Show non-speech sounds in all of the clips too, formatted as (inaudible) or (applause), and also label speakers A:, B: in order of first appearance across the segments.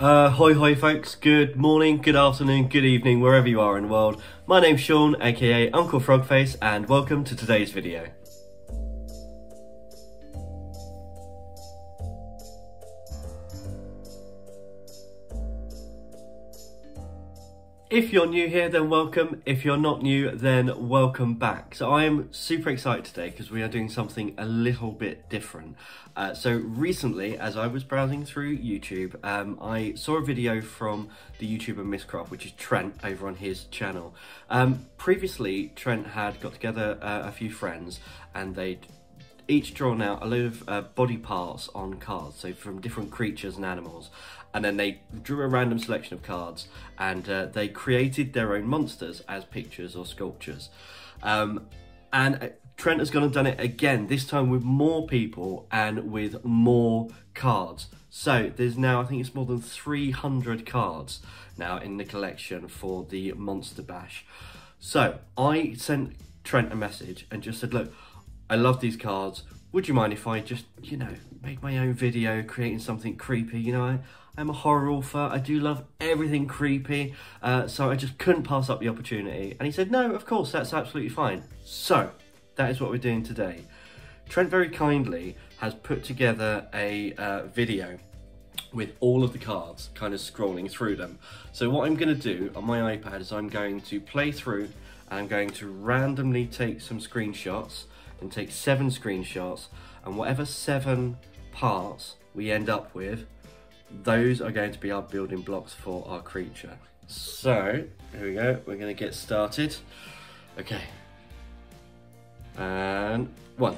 A: Uh, hoi hoi folks, good morning, good afternoon, good evening, wherever you are in the world. My name's Sean, aka Uncle Frogface, and welcome to today's video. If you're new here, then welcome. If you're not new, then welcome back. So I am super excited today because we are doing something a little bit different. Uh, so recently, as I was browsing through YouTube, um, I saw a video from the YouTuber Miss Misscraft, which is Trent over on his channel. Um, previously, Trent had got together uh, a few friends and they'd each drawn out a load of uh, body parts on cards, so from different creatures and animals. And then they drew a random selection of cards and uh, they created their own monsters as pictures or sculptures. Um, and uh, Trent has gone and done it again, this time with more people and with more cards. So there's now, I think it's more than 300 cards now in the collection for the Monster Bash. So I sent Trent a message and just said, look, I love these cards. Would you mind if I just, you know, make my own video creating something creepy? You know, I, I'm a horror author. I do love everything creepy. Uh, so I just couldn't pass up the opportunity. And he said, no, of course, that's absolutely fine. So that is what we're doing today. Trent very kindly has put together a uh, video with all of the cards kind of scrolling through them. So what I'm going to do on my iPad is I'm going to play through I'm going to randomly take some screenshots and take seven screenshots and whatever seven parts we end up with, those are going to be our building blocks for our creature. So, here we go, we're going to get started. Okay. And one,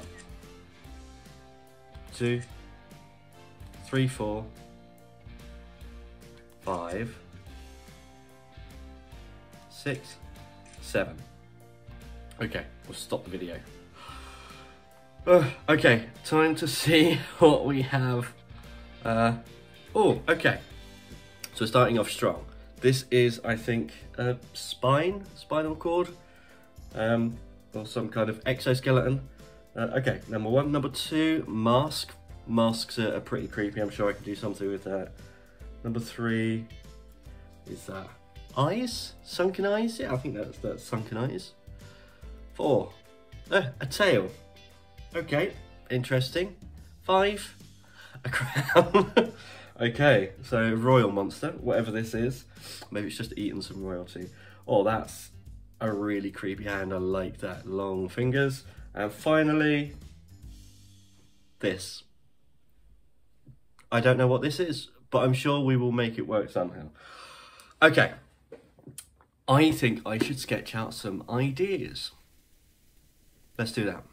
A: two, three, four, five, six, seven. Okay, we'll stop the video. Uh, okay, time to (laughs) see what we have. Uh, oh, okay. So starting off strong. This is, I think, a spine, spinal cord, um, or some kind of exoskeleton. Uh, okay, number one. Number two, mask. Masks are, are pretty creepy. I'm sure I can do something with that. Number three is that eyes, sunken eyes. Yeah, I think that's that's sunken eyes. Four, uh, a tail. Okay, interesting. Five, a crown. (laughs) okay, so royal monster, whatever this is. Maybe it's just eating some royalty. Oh, that's a really creepy hand. I like that. Long fingers. And finally, this. I don't know what this is, but I'm sure we will make it work somehow. Okay. I think I should sketch out some ideas. Let's do that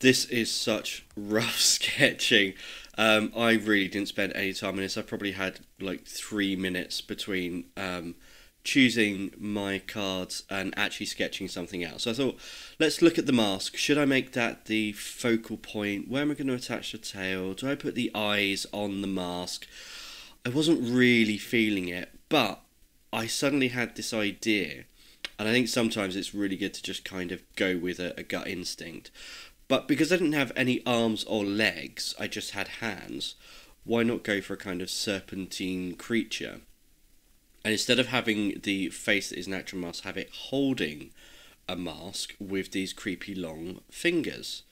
B: this is such rough (laughs) sketching. Um, I really didn't spend any time on this. I probably had like three minutes between um, choosing my cards and actually sketching something out. So I thought, let's look at the mask. Should I make that the focal point? Where am I going to attach the tail? Do I put the eyes on the mask? I wasn't really feeling it, but I suddenly had this idea. And I think sometimes it's really good to just kind of go with a, a gut instinct. But because I didn't have any arms or legs, I just had hands, why not go for a kind of serpentine creature? And instead of having the face that is natural mask, have it holding a mask with these creepy long fingers.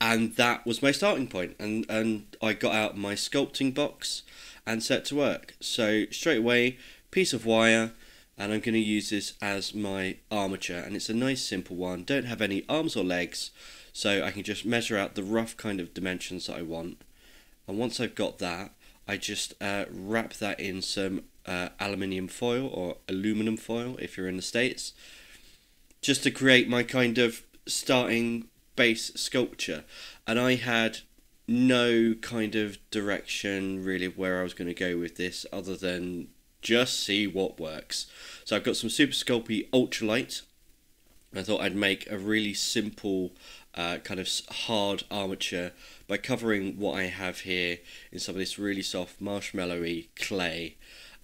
B: And that was my starting point. And, and I got out my sculpting box and set to work. So straight away, piece of wire, and I'm going to use this as my armature. And it's a nice simple one. Don't have any arms or legs so I can just measure out the rough kind of dimensions that I want. And once I've got that, I just uh, wrap that in some uh, aluminium foil or aluminum foil if you're in the States, just to create my kind of starting base sculpture. And I had no kind of direction really where I was going to go with this other than just see what works. So I've got some Super Sculpey Ultralight. I thought I'd make a really simple uh, kind of hard armature by covering what I have here in some of this really soft marshmallowy clay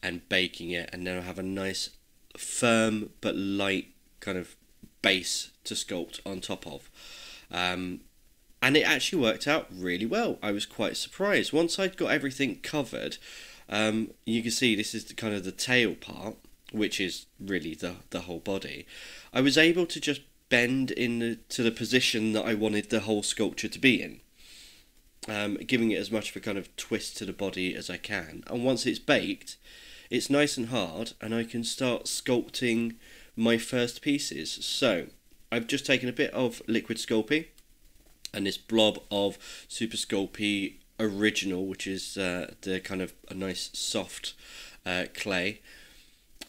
B: and baking it and then I have a nice firm but light kind of base to sculpt on top of. Um, and it actually worked out really well. I was quite surprised. Once I'd got everything covered, um, you can see this is the, kind of the tail part, which is really the the whole body. I was able to just bend in the, to the position that I wanted the whole sculpture to be in, um, giving it as much of a kind of twist to the body as I can. And once it's baked, it's nice and hard, and I can start sculpting my first pieces. So I've just taken a bit of liquid Sculpey and this blob of Super Sculpey original, which is uh, the kind of a nice soft uh, clay,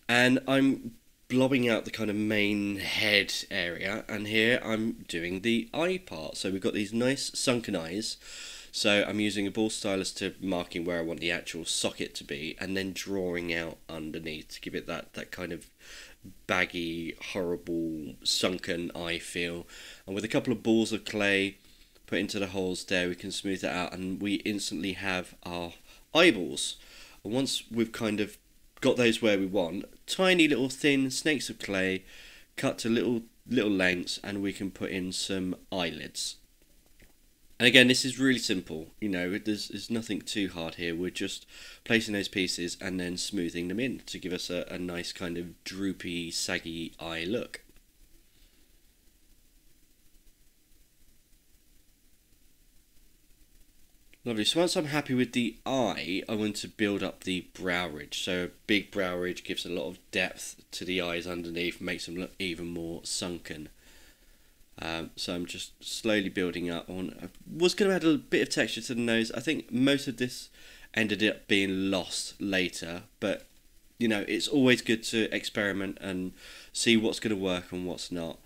B: and I'm blobbing out the kind of main head area, and here I'm doing the eye part. So we've got these nice sunken eyes. So I'm using a ball stylus to marking where I want the actual socket to be, and then drawing out underneath to give it that that kind of baggy, horrible, sunken eye feel. And with a couple of balls of clay put into the holes there, we can smooth it out, and we instantly have our eyeballs. And once we've kind of got those where we want, tiny little thin snakes of clay cut to little little lengths, and we can put in some eyelids. And again, this is really simple. You know, there's, there's nothing too hard here. We're just placing those pieces and then smoothing them in to give us a, a nice kind of droopy, saggy eye look. Lovely. So once I'm happy with the eye, I want to build up the brow ridge. So a big brow ridge gives a lot of depth to the eyes underneath, makes them look even more sunken. Um, so I'm just slowly building up on. I was going to add a bit of texture to the nose. I think most of this ended up being lost later, but you know it's always good to experiment and see what's going to work and what's not.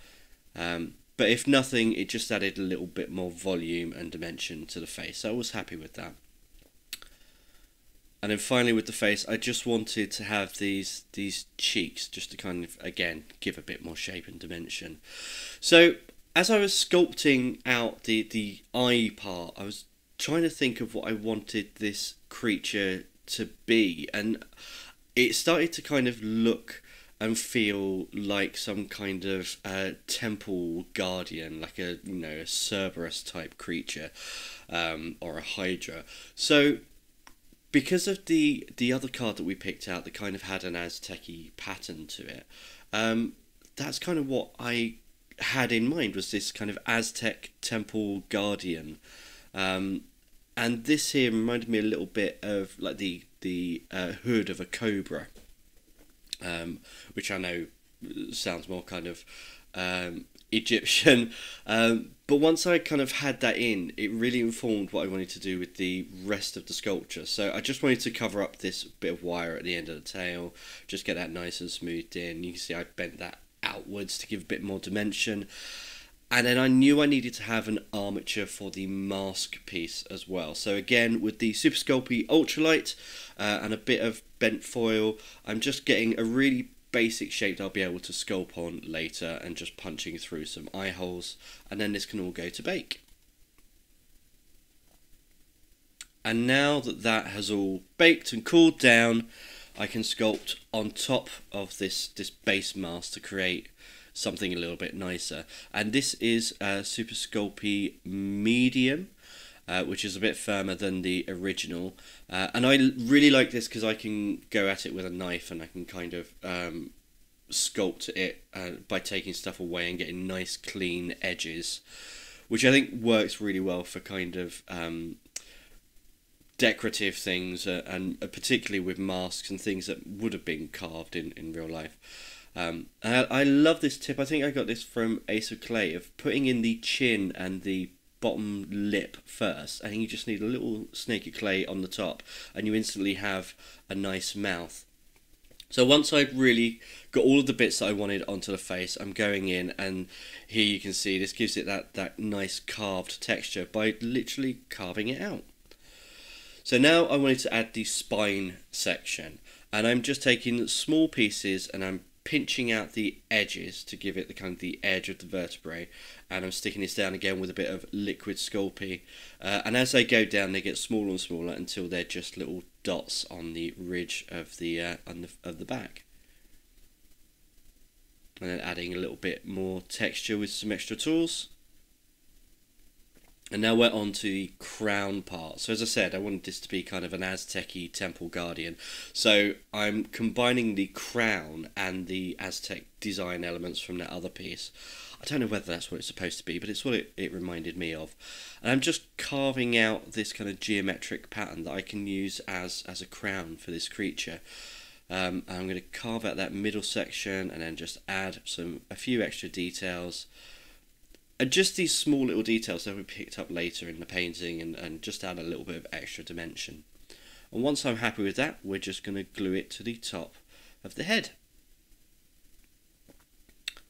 B: Um, but if nothing, it just added a little bit more volume and dimension to the face. So I was happy with that. And then finally with the face, I just wanted to have these these cheeks just to kind of again give a bit more shape and dimension. So as I was sculpting out the, the eye part, I was trying to think of what I wanted this creature to be, and it started to kind of look and feel like some kind of uh, temple guardian, like a you know a Cerberus type creature, um, or a Hydra. So because of the the other card that we picked out that kind of had an Aztec pattern to it, um, that's kind of what I had in mind was this kind of Aztec temple guardian. Um, and this here reminded me a little bit of like the the uh, hood of a cobra, um, which I know sounds more kind of um, (laughs) Egyptian. Um, but once I kind of had that in, it really informed what I wanted to do with the rest of the sculpture. So I just wanted to cover up this bit of wire at the end of the tail, just get that nice and smoothed in. You can see I bent that outwards to give a bit more dimension. And then I knew I needed to have an armature for the mask piece as well. So again, with the Super Sculpey Ultralight uh, and a bit of bent foil, I'm just getting a really basic shape that I'll be able to sculpt on later and just punching through some eye holes. And then this can all go to bake. And now that that has all baked and cooled down, I can sculpt on top of this this base mask to create something a little bit nicer. And this is a Super Sculpey Medium, uh, which is a bit firmer than the original. Uh, and I really like this because I can go at it with a knife and I can kind of um, sculpt it uh, by taking stuff away and getting nice clean edges, which I think works really well for kind of um, decorative things uh, and uh, particularly with masks and things that would have been carved in, in real life. Um, I, I love this tip. I think I got this from Ace of Clay of putting in the chin and the bottom lip first. Think you just need a little snake of clay on the top and you instantly have a nice mouth. So once I've really got all of the bits that I wanted onto the face, I'm going in and here you can see this gives it that, that nice carved texture by literally carving it out. So now I wanted to add the spine section and I'm just taking small pieces and I'm pinching out the edges to give it the kind of the edge of the vertebrae. And I'm sticking this down again with a bit of liquid Sculpey. Uh, and as they go down they get smaller and smaller until they're just little dots on the ridge of the, uh, on the of the back. And then adding a little bit more texture with some extra tools And now we're on to the crown part. So as I said, I wanted this to be kind of an Aztec-y temple guardian. So I'm combining the crown and the Aztec design elements from that other piece. I don't know whether that's what it's supposed to be, but it's what it, it reminded me of. And I'm just carving out this kind of geometric pattern that I can use as, as a crown for this creature. Um, I'm going to carve out that middle section and then just add some a few extra details and just these small little details that we picked up later in the painting and, and just add a little bit of extra dimension. And once I'm happy with that, we're just going to glue it to the top of the head.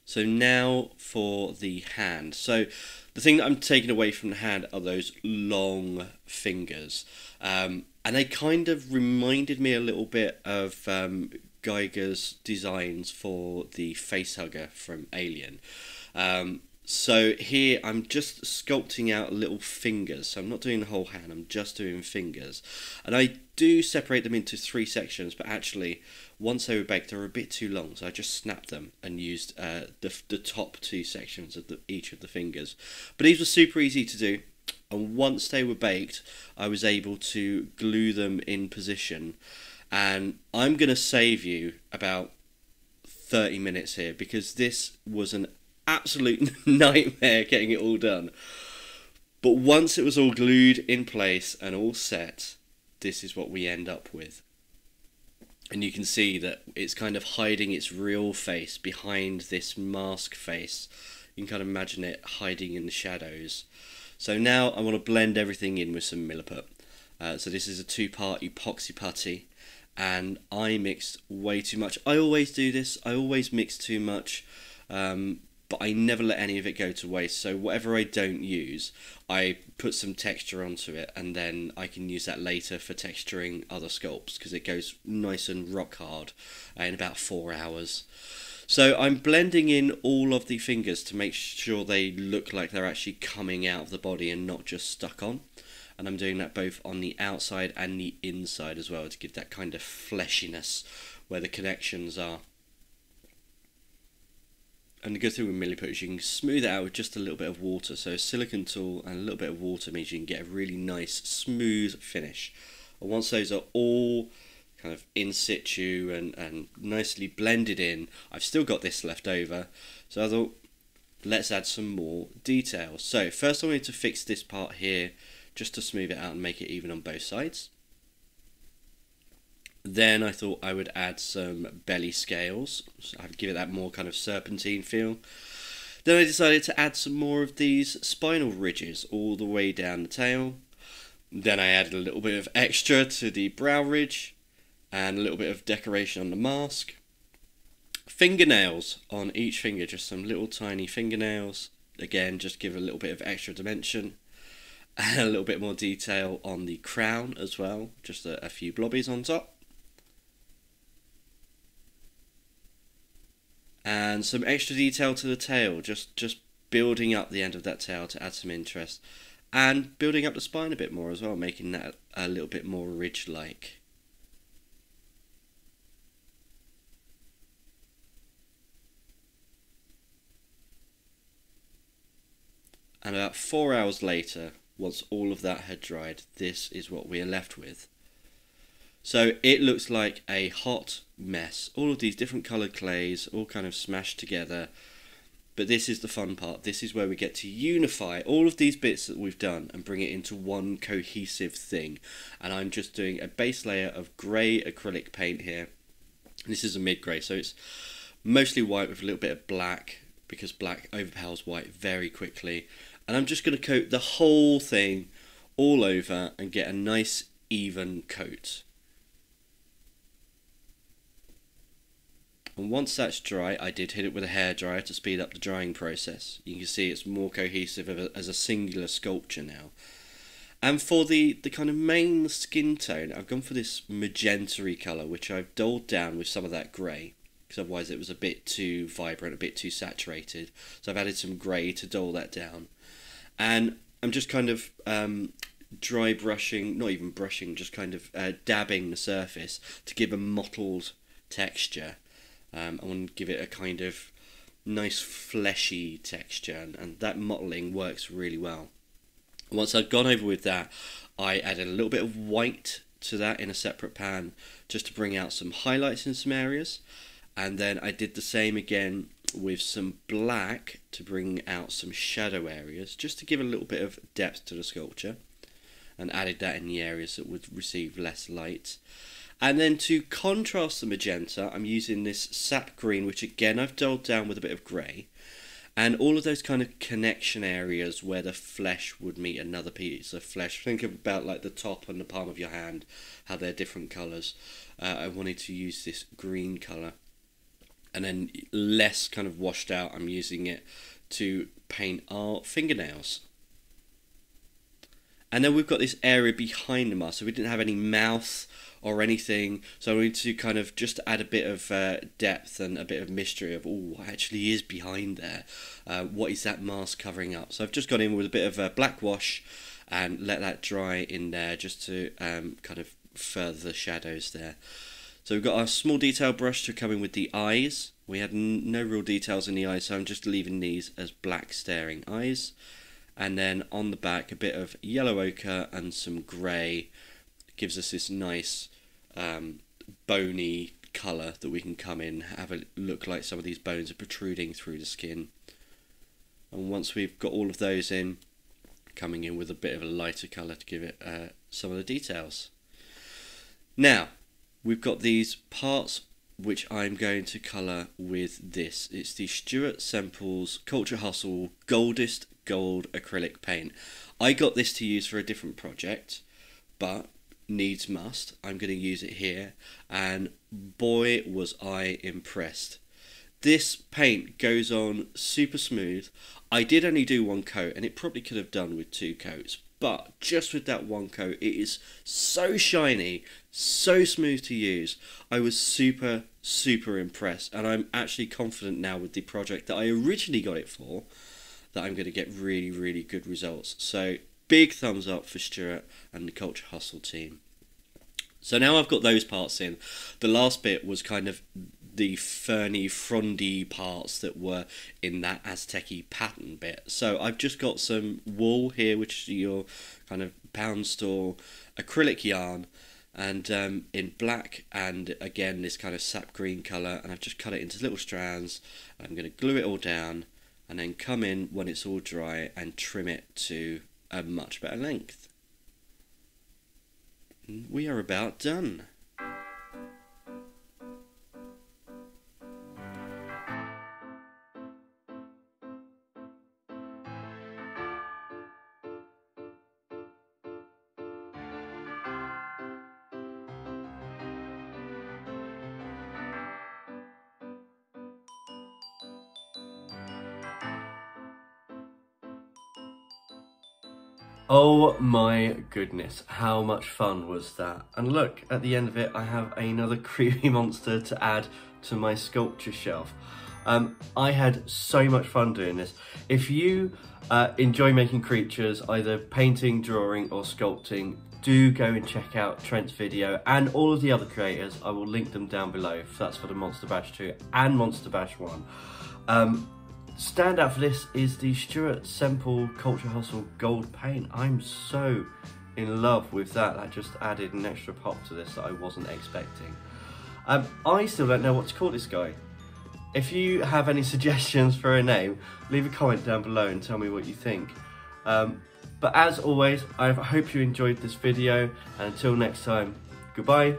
B: So now for the hand. So the thing that I'm taking away from the hand are those long fingers. Um, and they kind of reminded me a little bit of um, Giger's designs for the facehugger from Alien. Um, so here I'm just sculpting out little fingers. So I'm not doing the whole hand, I'm just doing fingers. And I do separate them into three sections, but actually once they were baked they were a bit too long. So I just snapped them and used uh, the, the top two sections of the, each of the fingers. But these were super easy to do. And once they were baked, I was able to glue them in position. And I'm going to save you about 30 minutes here because this was an absolute (laughs) nightmare getting it all done. But once it was all glued in place and all set, this is what we end up with. And you can see that it's kind of hiding its real face behind this mask face. You can kind of imagine it hiding in the shadows. So now I want to blend everything in with some Milliput. Uh, so this is a two-part epoxy putty and I mixed way too much. I always do this. I always mix too much. Um, but I never let any of it go to waste. So whatever I don't use, I put some texture onto it, and then I can use that later for texturing other sculpts because it goes nice and rock hard in about four hours. So I'm blending in all of the fingers to make sure they look like they're actually coming out of the body and not just stuck on. And I'm doing that both on the outside and the inside as well to give that kind of fleshiness where the connections are and the good thing with Milliput is you can smooth it out with just a little bit of water. So a silicone tool and a little bit of water means you can get a really nice smooth finish. And once those are all kind of in situ and, and nicely blended in, I've still got this left over. So I thought, let's add some more detail. So first I wanted to fix this part here just to smooth it out and make it even on both sides. Then I thought I would add some belly scales. So I'd give it that more kind of serpentine feel. Then I decided to add some more of these spinal ridges all the way down the tail. Then I added a little bit of extra to the brow ridge and a little bit of decoration on the mask. Fingernails on each finger, just some little tiny fingernails. Again, just give a little bit of extra dimension. And (laughs) a little bit more detail on the crown as well, just a, a few blobbies on top. And some extra detail to the tail, just just building up the end of that tail to add some interest, and building up the spine a bit more as well, making that a little bit more ridge-like. And about four hours later, once all of that had dried, this is what we are left with. So it looks like a hot mess. All of these different coloured clays all kind of smashed together. But this is the fun part. This is where we get to unify all of these bits that we've done and bring it into one cohesive thing. And I'm just doing a base layer of grey acrylic paint here. This is a mid-grey, so it's mostly white with a little bit of black because black overpowers white very quickly. And I'm just going to coat the whole thing all over and get a nice even coat. And once that's dry, I did hit it with a hairdryer to speed up the drying process. You can see it's more cohesive as a singular sculpture now. And for the, the kind of main skin tone, I've gone for this magenta colour, which I've dulled down with some of that grey. Because otherwise it was a bit too vibrant, a bit too saturated. So I've added some grey to dull that down. And I'm just kind of um, dry brushing, not even brushing, just kind of uh, dabbing the surface to give a mottled texture um, I want to give it a kind of nice fleshy texture, and, and that mottling works really well. Once I'd gone over with that, I added a little bit of white to that in a separate pan just to bring out some highlights in some areas. And then I did the same again with some black to bring out some shadow areas just to give a little bit of depth to the sculpture and added that in the areas that would receive less light. And then to contrast the magenta, I'm using this sap green, which again I've dulled down with a bit of grey. And all of those kind of connection areas where the flesh would meet another piece of flesh. Think about like the top and the palm of your hand, how they're different colours. Uh, I wanted to use this green colour. And then less kind of washed out, I'm using it to paint our fingernails. And then we've got this area behind the mask, so we didn't have any mouth or anything. So I need to kind of just add a bit of uh, depth and a bit of mystery of, oh, what actually is behind there? Uh, what is that mask covering up? So I've just gone in with a bit of a black wash and let that dry in there just to um, kind of further the shadows there. So we've got our small detail brush to come in with the eyes. We had no real details in the eyes, so I'm just leaving these as black staring eyes and then on the back a bit of yellow ochre and some grey gives us this nice um, bony colour that we can come in have it look like some of these bones are protruding through the skin and once we've got all of those in coming in with a bit of a lighter colour to give it uh, some of the details now we've got these parts which I'm going to colour with this. It's the Stuart Semple's Culture Hustle Goldest Gold Acrylic Paint. I got this to use for a different project, but needs must. I'm going to use it here, and boy was I impressed. This paint goes on super smooth. I did only do one coat, and it probably could have done with two coats, but just with that one coat, it is so shiny, so smooth to use. I was super, super impressed, and I'm actually confident now with the project that I originally got it for that I'm going to get really, really good results. So, big thumbs up for Stuart and the Culture Hustle team. So now I've got those parts in. The last bit was kind of the ferny, frondy parts that were in that Aztec pattern bit. So I've just got some wool here, which is your kind of pound store acrylic yarn, and um, in black, and again this kind of sap green colour, and I've just cut it into little strands. I'm going to glue it all down, and then come in when it's all dry and trim it to a much better length. We are about done.
A: Oh my goodness, how much fun was that? And look, at the end of it, I have another (laughs) creepy monster to add to my sculpture shelf. Um, I had so much fun doing this. If you uh, enjoy making creatures, either painting, drawing or sculpting, do go and check out Trent's video and all of the other creators. I will link them down below. That's for the Monster Bash 2 and Monster Bash 1. Um, standout for this is the Stuart Semple Culture Hustle Gold Paint. I'm so in love with that. That just added an extra pop to this that I wasn't expecting. Um, I still don't know what to call this guy. If you have any (laughs) suggestions for a name, leave a comment down below and tell me what you think. Um, but as always, I hope you enjoyed this video, and until next time, goodbye.